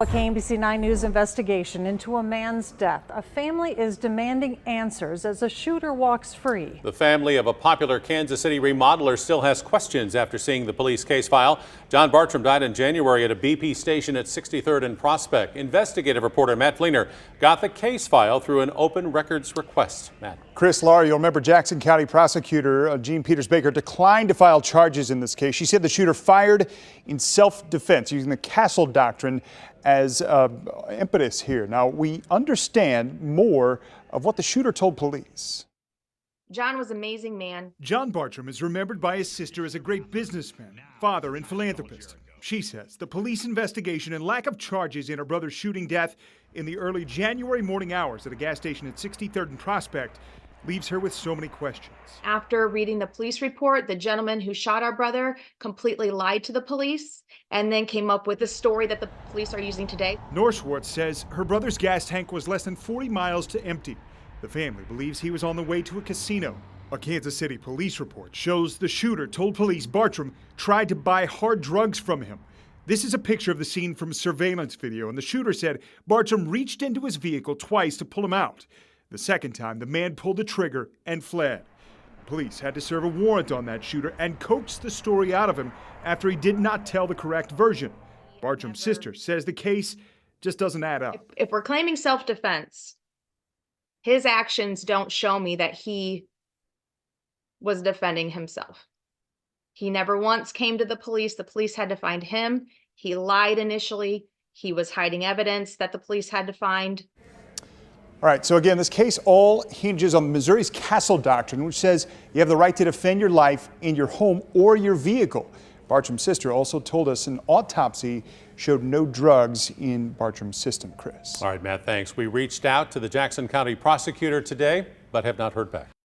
A KMBC 9 News investigation into a man's death. A family is demanding answers as a shooter walks free. The family of a popular Kansas City remodeler still has questions after seeing the police case file. John Bartrom died in January at a BP station at 63rd and Prospect. Investigative reporter Matt Flener got the case file through an open records request. Matt. Chris Laura, you'll remember Jackson County prosecutor uh, Jean Peters Baker declined to file charges in this case. She said the shooter fired in self defense using the Castle Doctrine as uh, impetus here. Now, we understand more of what the shooter told police. John was an amazing man. John Bartrom is remembered by his sister as a great businessman, father, and philanthropist. She says the police investigation and lack of charges in her brother's shooting death in the early January morning hours at a gas station at 63rd and Prospect leaves her with so many questions. After reading the police report, the gentleman who shot our brother completely lied to the police and then came up with the story that the police are using today. Norschwartz says her brother's gas tank was less than 40 miles to empty. The family believes he was on the way to a casino. A Kansas City police report shows the shooter told police Bartrom tried to buy hard drugs from him. This is a picture of the scene from surveillance video, and the shooter said Bartrom reached into his vehicle twice to pull him out. The second time, the man pulled the trigger and fled. Police had to serve a warrant on that shooter and coax the story out of him after he did not tell the correct version. Bartrom's sister says the case just doesn't add up. If we're claiming self defense, his actions don't show me that he was defending himself. He never once came to the police. The police had to find him. He lied initially. He was hiding evidence that the police had to find. All right, so again, this case all hinges on Missouri's Castle Doctrine, which says you have the right to defend your life in your home or your vehicle. Bartrom's sister also told us an autopsy showed no drugs in Bartrom's system, Chris. All right, Matt, thanks. We reached out to the Jackson County prosecutor today, but have not heard back.